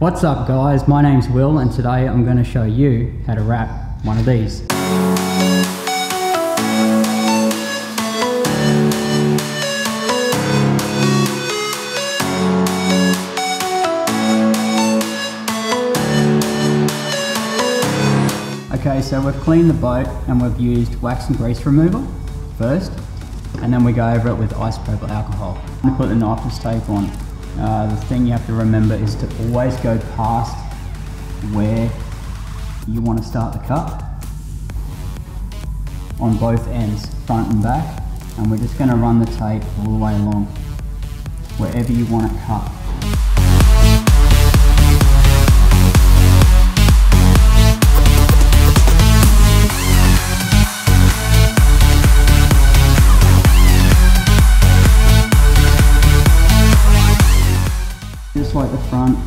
What's up guys, my name's Will and today I'm going to show you how to wrap one of these. Okay, so we've cleaned the boat and we've used wax and grease remover first, and then we go over it with isopropyl alcohol. We put the knifeless tape on. Uh, the thing you have to remember is to always go past where you want to start the cut. On both ends, front and back, and we're just going to run the tape all the way along. Wherever you want it cut. Like the front,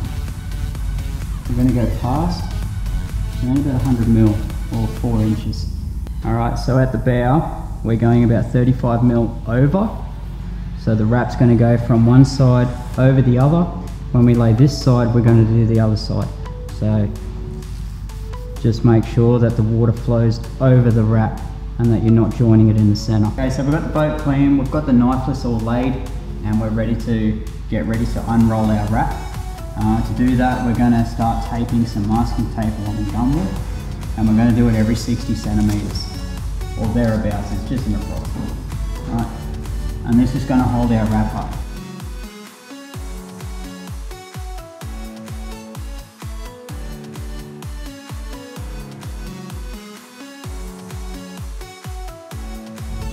we're going to go past around about 100 mil or 4 inches. Alright, so at the bow, we're going about 35 mil over. So the wrap's going to go from one side over the other. When we lay this side, we're going to do the other side. So just make sure that the water flows over the wrap and that you're not joining it in the center. Okay, so we've got the boat clean, we've got the knifeless all laid, and we're ready to get ready to unroll our wrap. Uh, to do that, we're going to start taping some masking tape along the gunwale, and we're going to do it every 60 centimeters or thereabouts. It's just an approximate. Right, and this is going to hold our wrap up.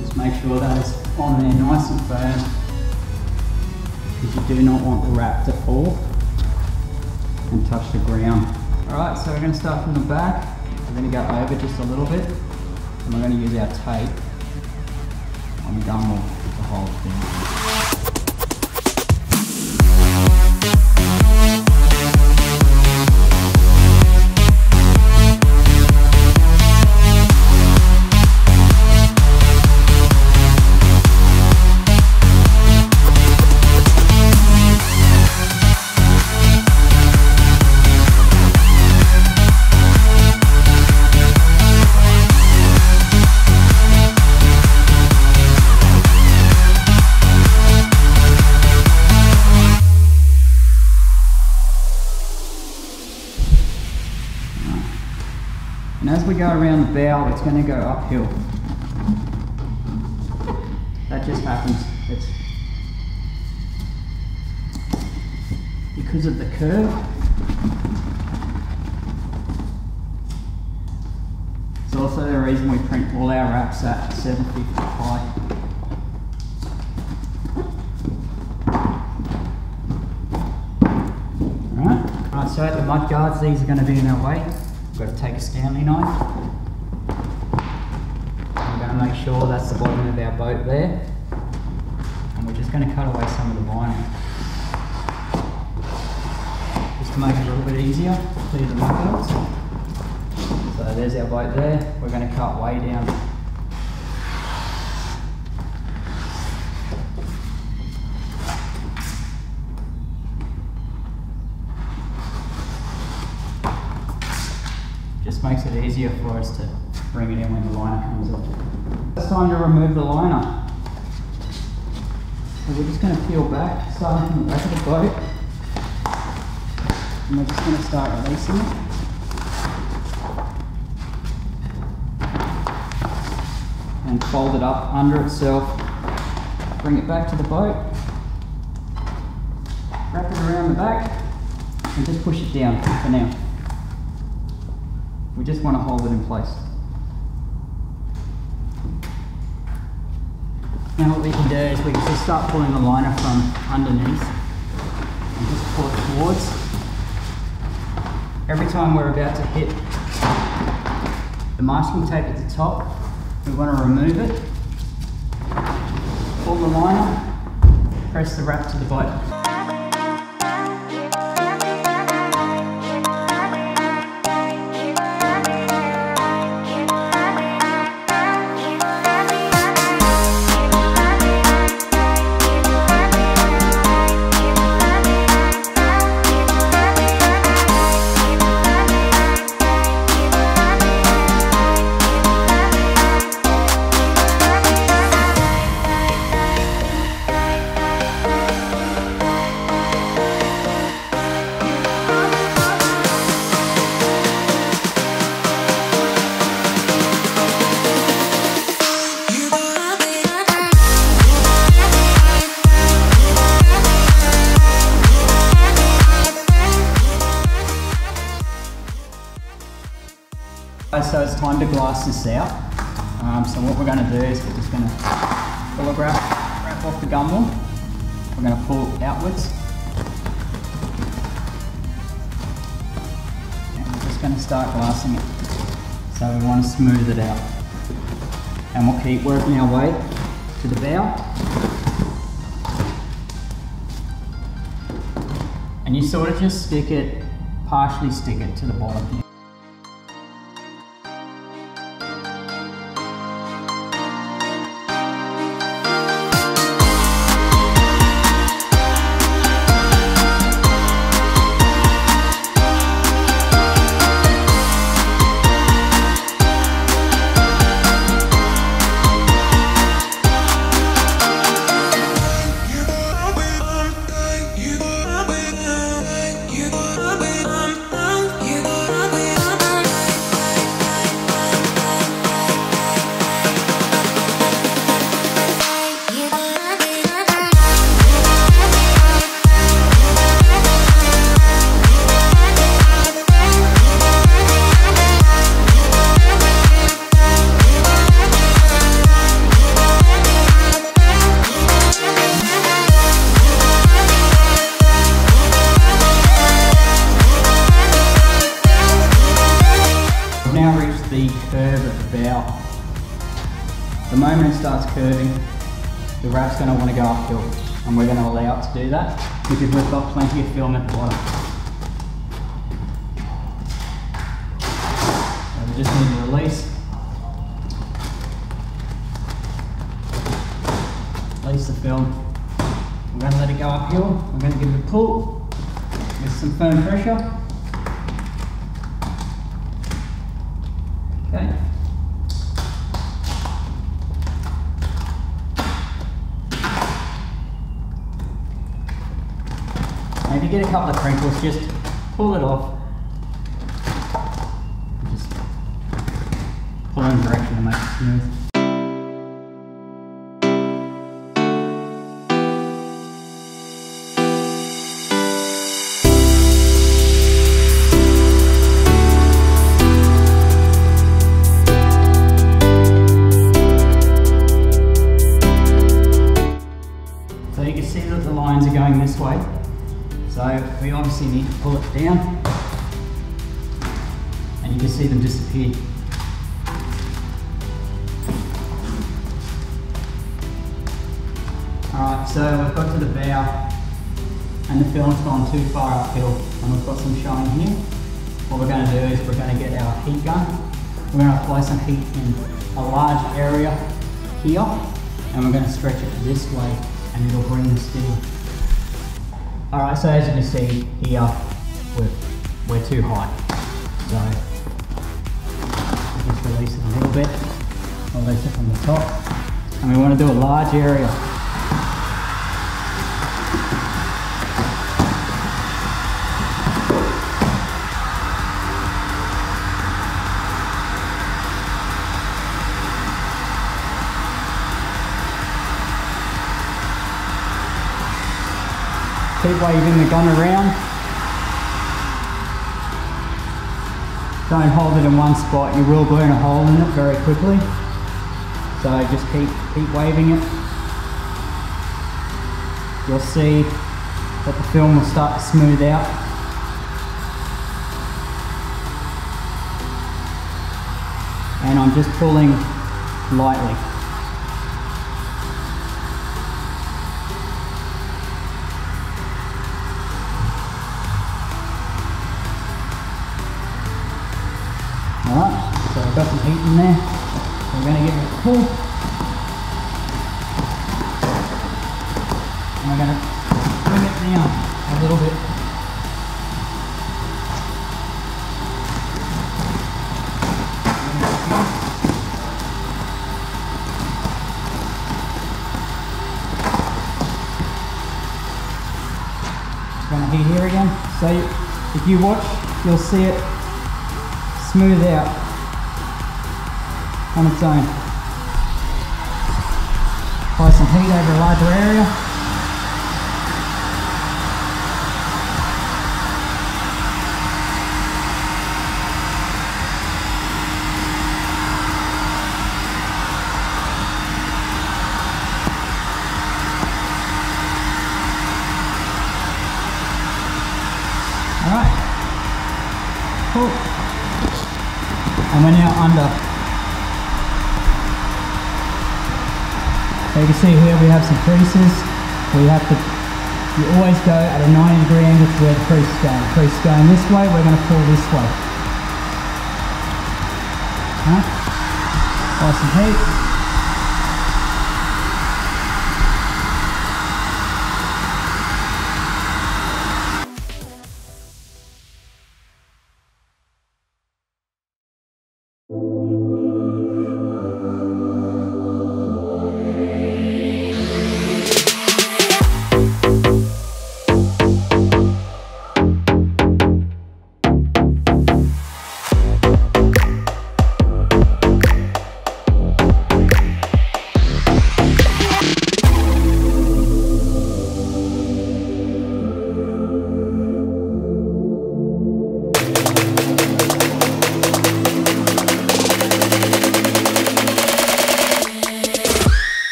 Just make sure that it's on there nice and firm because you do not want the wrap to fall and touch the ground. Alright, so we're going to start from the back. We're going to go over just a little bit and we're going to use our tape on the gunwale to hold it it's going to go uphill. That just happens. It's because of the curve. It's also the reason we print all our wraps at 750 high. Alright, Alright, so at the mud guards, these are going to be in our way. We've got to take a Stanley knife. To make sure that's the bottom of our boat there. And we're just going to cut away some of the vinyl. Just to make it a little bit easier clear the guards. So there's our boat there. We're going to cut way down. Just makes it easier for us to bring it in when the liner comes off. It's time to remove the liner. So we're just going to peel back, starting from the back of the boat. And we're just going to start releasing it. And fold it up under itself. Bring it back to the boat. Wrap it around the back. And just push it down for now. We just want to hold it in place. Now what we can do is we can just start pulling the liner from underneath and just pull it towards. Every time we're about to hit the masking tape at the top, we want to remove it, pull the liner, press the wrap to the boat. This out. Um, so what we're going to do is we're just going to pull the wrap, wrap off the gunwale. We're going to pull outwards. And we're just going to start glassing it. So we want to smooth it out. And we'll keep working our way to the bow. And you sort of just stick it, partially stick it to the bottom here. The moment it starts curving, the wrap's going to want to go uphill and we're going to allow it to do that because we've got plenty of film at the bottom. So we just need to release. Release the film. We're going to let it go uphill. We're going to give it a pull with some firm pressure. Okay. If you get a couple of crinkles, just pull it off. Just pull in the direction to make it smooth. Obviously need to pull it down. And you can see them disappear. Alright, so we've got to the bow and the film's gone too far uphill and we've got some shine here. What we're going to do is we're going to get our heat gun. We're going to apply some heat in a large area here and we're going to stretch it this way and it'll bring the steel. Alright, so as you can see here, we're, we're too high. So, just release it a little bit, release it from the top. And we want to do a large area. Waving the gun around. Don't hold it in one spot, you will burn a hole in it very quickly. So just keep, keep waving it. You'll see that the film will start to smooth out. And I'm just pulling lightly. Heat in there. We're going to give it a pull. And we're going to bring it down a little bit. It's going to heat here again. So if you watch, you'll see it smooth out on its own. Apply some heat over a larger area. All right. Cool. And we're now under see here we have some creases. We have to, you always go at a 90 degree angle to where the crease is going. The crease is going this way, we're going to pull this way. Alright, nice and heat.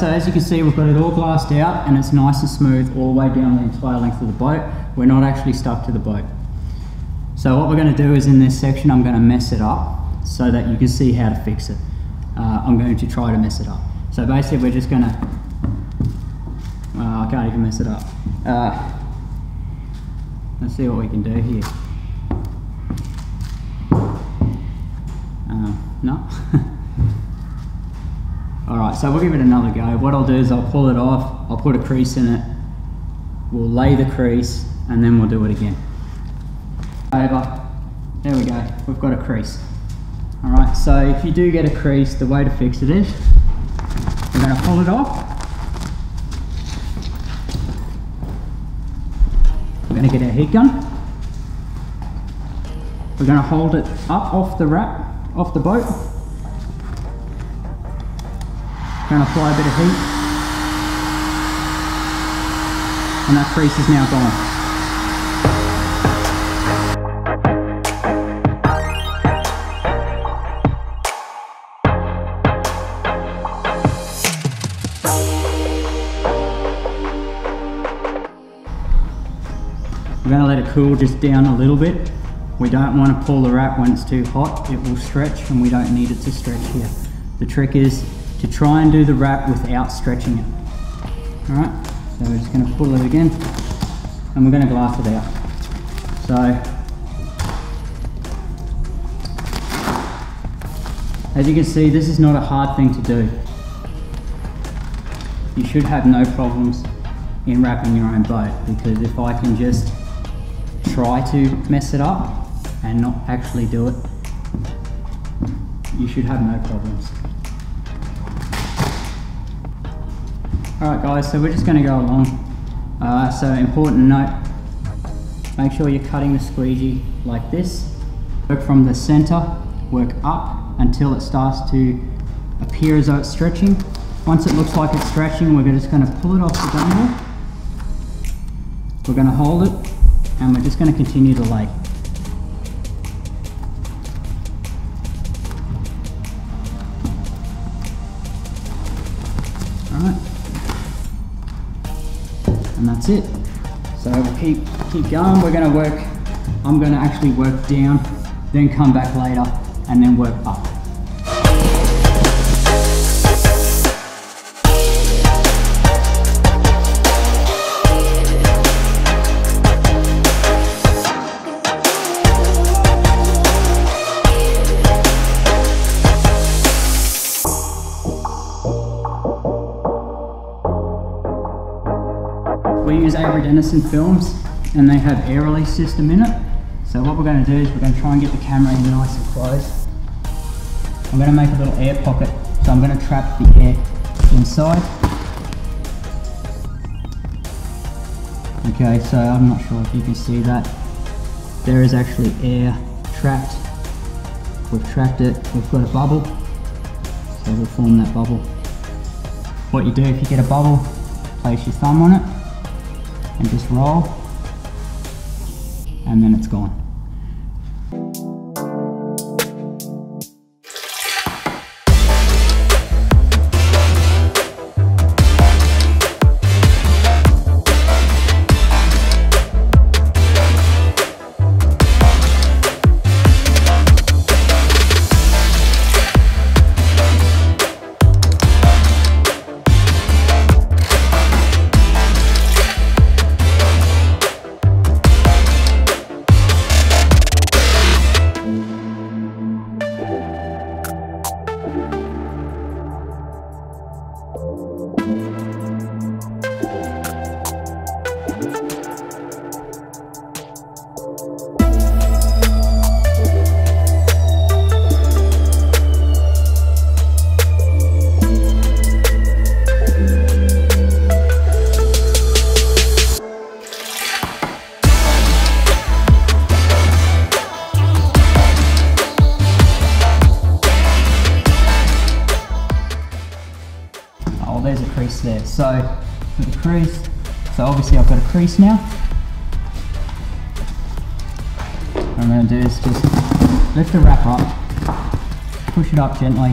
So as you can see we've got it all glassed out and it's nice and smooth all the way down the entire length of the boat. We're not actually stuck to the boat. So what we're going to do is in this section I'm going to mess it up so that you can see how to fix it. Uh, I'm going to try to mess it up. So basically we're just going to, well I can't even mess it up. Uh, let's see what we can do here. Uh, no? Alright, so we'll give it another go. What I'll do is I'll pull it off, I'll put a crease in it, we'll lay the crease, and then we'll do it again. Over. There we go, we've got a crease. Alright, so if you do get a crease, the way to fix it is, we're to pull it off. We're to get our heat gun. We're going to hold it up off the wrap, off the boat, Going to apply a bit of heat. And that crease is now gone. We're going to let it cool just down a little bit. We don't want to pull the wrap when it's too hot. It will stretch and we don't need it to stretch here. The trick is to try and do the wrap without stretching it. All right, so we're just gonna pull it again and we're gonna glass it out. So, as you can see, this is not a hard thing to do. You should have no problems in wrapping your own boat because if I can just try to mess it up and not actually do it, you should have no problems. Alright guys, so we're just going to go along. Uh, so important note, Make sure you're cutting the squeegee like this. Work from the center, work up until it starts to appear as though it's stretching. Once it looks like it's stretching, we're just going to pull it off the gunwale. We're going to hold it and we're just going to continue to lay. And that's it. So we'll keep, keep going. We're to work, I'm to actually work down, then come back later and then work up. Dennison films and they have air release system in it. So what we're going to do is we're going to try and get the camera in nice and close. I'm going to make a little air pocket. So I'm going to trap the air inside. Okay, so I'm not sure if you can see that. There is actually air trapped. We've trapped it, we've got a bubble. So we'll form that bubble. What you do if you get a bubble, place your thumb on it and just roll and then it's gone. Oh, crease, so obviously I've got a crease now. What I'm going to do is just lift the wrap up, push it up gently,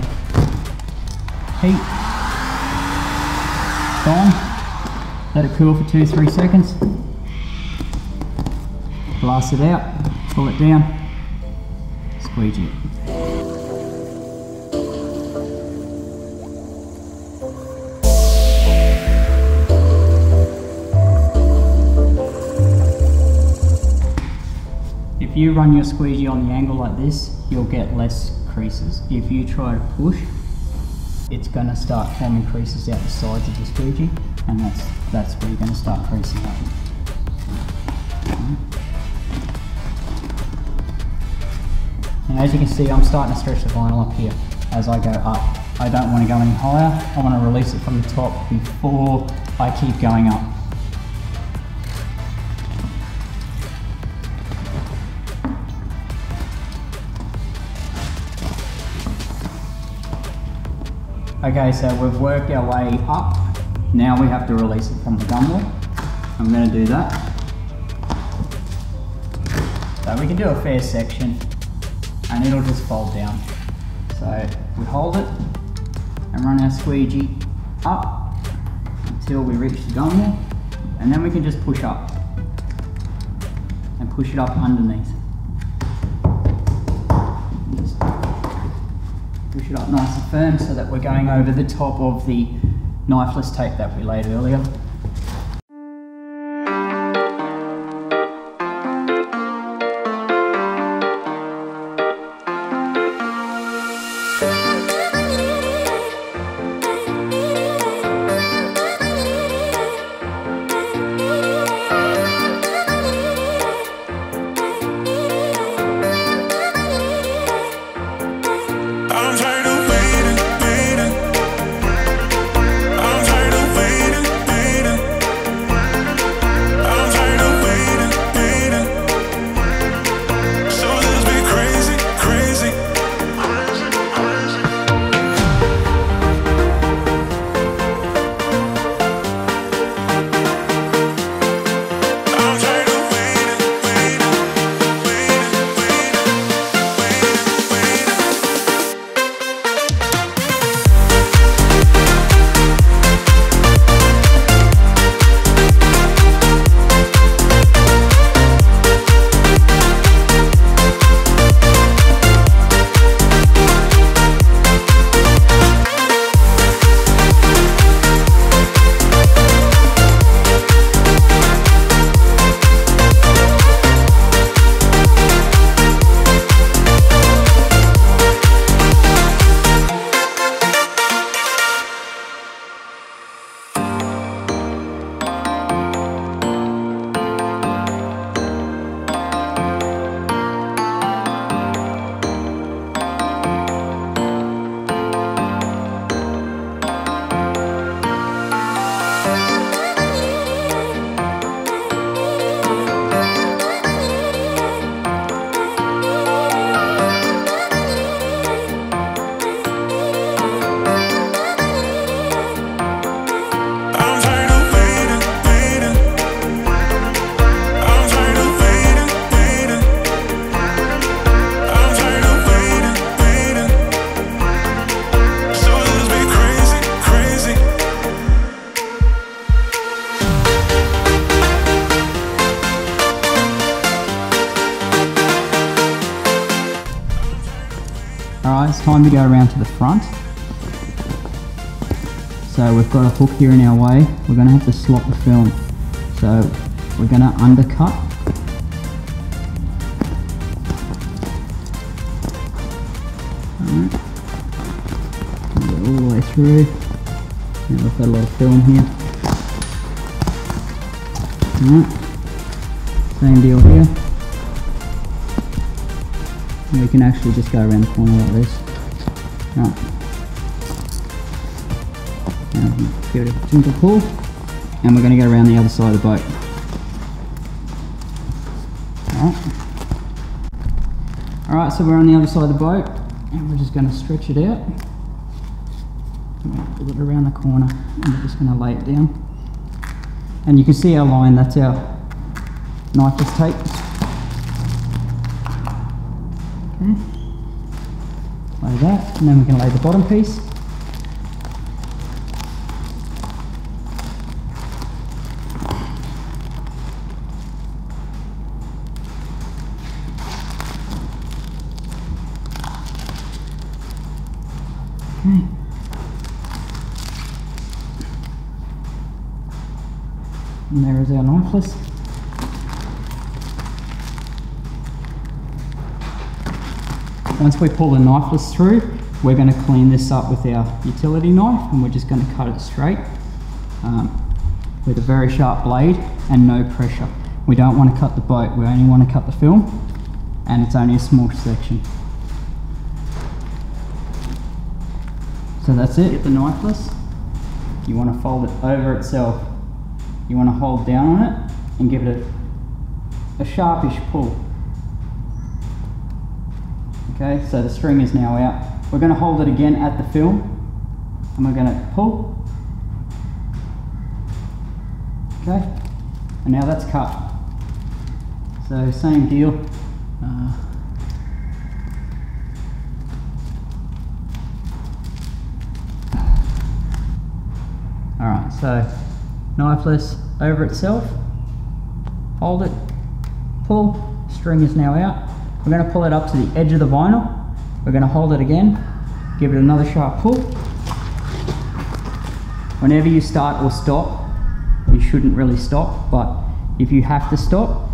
heat, gone, let it cool for two, three seconds, blast it out, pull it down, squeegee. it. You run your squeegee on the angle like this, you'll get less creases. If you try to push, it's going to start forming creases out the sides of the squeegee, and that's that's where you're going to start creasing up. And as you can see, I'm starting to stretch the vinyl up here as I go up. I don't want to go any higher. I want to release it from the top before I keep going up. Okay, so we've worked our way up. Now we have to release it from the gunwale. I'm going to do that. So we can do a fair section and it'll just fold down. So we hold it and run our squeegee up until we reach the gunwale and then we can just push up and push it up underneath. Push it up nice and firm so that we're going over the top of the knifeless tape that we laid earlier. To go around to the front. So we've got a hook here in our way. We're going to have to slot the film. So we're going to undercut. Alright. All the way through. Now we've got a lot of film here. Same deal here. And we can actually just go around the corner like this. Right. Now give it a gentle pull. And we're going to go around the other side of the boat. Alright. Alright, so we're on the other side of the boat. And we're just going to stretch it out. Pull it around the corner. And we're just going to lay it down. And you can see our line, that's our knifeless tape. Okay. That, and then we can lay the bottom piece. Okay. And there is our knifeless. Once we pull the knifeless through, we're going to clean this up with our utility knife and we're just going to cut it straight um, with a very sharp blade and no pressure. We don't want to cut the boat, we only want to cut the film and it's only a small section. So that's it, get the knifeless. You want to fold it over itself. You want to hold down on it and give it a, a sharpish pull. Okay, so the string is now out. We're going to hold it again at the film and we're going to pull. Okay, and now that's cut. So same deal. Uh, Alright, so knifeless over itself, hold it, pull, string is now out. We're going to pull it up to the edge of the vinyl. We're going to hold it again, give it another sharp pull. Whenever you start or stop, you shouldn't really stop, but if you have to stop,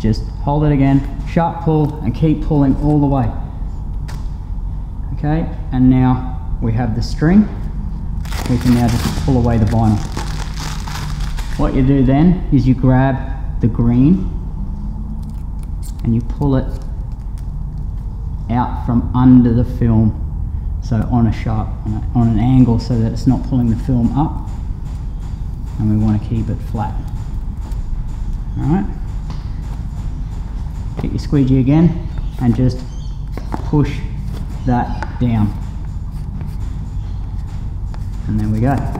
just hold it again, sharp pull, and keep pulling all the way. Okay, and now we have the string. We can now just pull away the vinyl. What you do then is you grab the green and you pull it out from under the film so on a sharp on, an angle so that it's not pulling the film up. And we want to keep it flat. All right get your squeegee again and just push that down. And there we go